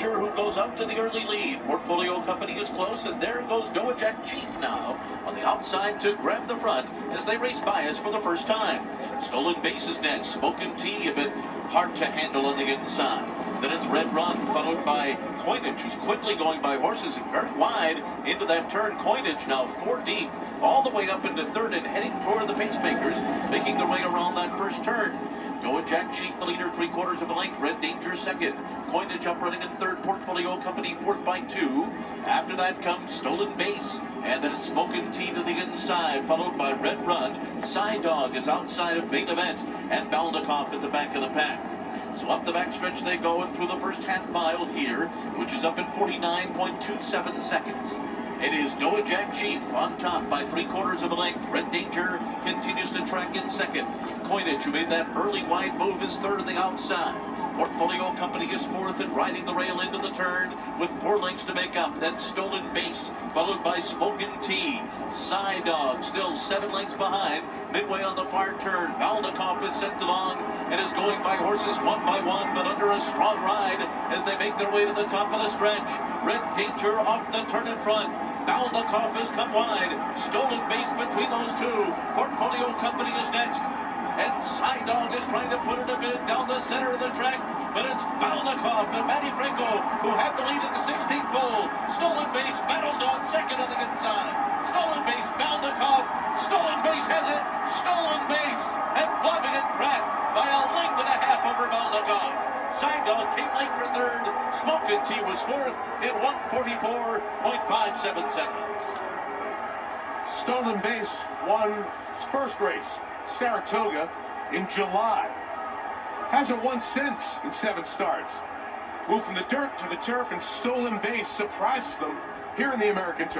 Who goes up to the early lead. Portfolio Company is close, and there goes Dowajack Chief now on the outside to grab the front as they race by us for the first time. Stolen bases next. Smoking Tea a bit hard to handle on the inside. Then it's Red Run, followed by Coinage, who's quickly going by horses and very wide into that turn. Coinage now four deep, all the way up into third and heading toward the pacemakers, making their way around that first turn. Dowajack Chief, the leader, three quarters of a length. Red Danger second. Coinage up running in third. Portfolio Company fourth by two. After that comes Stolen Base. And then it's Smoking Tea to the inside, followed by Red Run. Side Dog is outside of main event. And Balnikoff at the back of the pack. So up the backstretch they go and through the first half mile here, which is up in 49.27 seconds. It is Doa Jack Chief on top by three quarters of a length. Red Danger continues to track in second. Coinage, who made that early wide move, is third on the outside. Portfolio Company is fourth and riding the rail into the turn with four lengths to make up. Then Stolen Base, followed by Smoking Tea. Side Dog still seven lengths behind. Midway on the far turn, Balnikoff is sent along and is going by horses one by one, but under a strong ride as they make their way to the top of the stretch. Red Danger off the turn in front. Balnikoff has come wide. Stolen Base between those two. Portfolio Company is next. And Side Dog is trying to put it a bit down the center of the track. But it's Balnikoff and Manny Franco who have the lead in the 16th pole. Stolen Base battles on second on the inside. Stolen Base, Balnikoff. Stolen Base has it. Stolen Base and it Prat by a length and a half over Balnikoff. Side Dog came late for third. Smoking Tea was fourth in 144.57 seconds. Stolen Base won its first race, Saratoga, in July. Hasn't won since in seven starts. Moved from the dirt to the turf, and Stolen Base surprises them here in the American Turf.